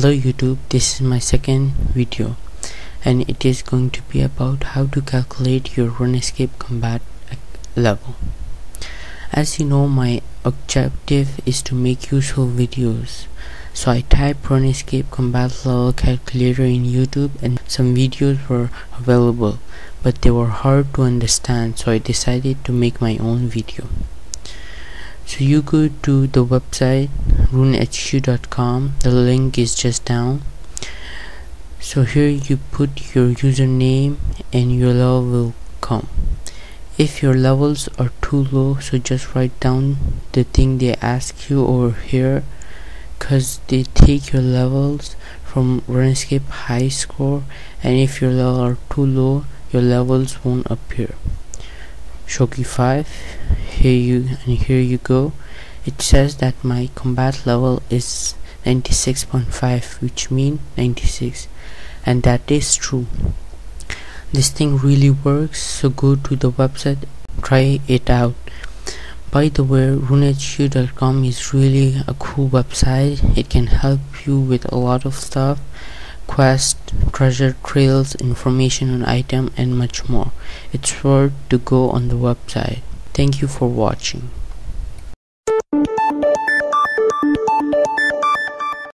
Hello YouTube, this is my second video and it is going to be about how to calculate your RuneScape combat level. As you know my objective is to make useful videos so I typed RuneScape combat level calculator in YouTube and some videos were available but they were hard to understand so I decided to make my own video so you go to the website runehq.com the link is just down. So here you put your username and your level will come. If your levels are too low so just write down the thing they ask you over here because they take your levels from RuneScape high score and if your level are too low your levels won't appear. Shogi 5 here you and here you go it says that my combat level is 96.5 which mean 96 and that is true this thing really works so go to the website try it out by the way runehq.com is really a cool website it can help you with a lot of stuff quest, treasure trails, information on item and much more. It's worth to go on the website. Thank you for watching.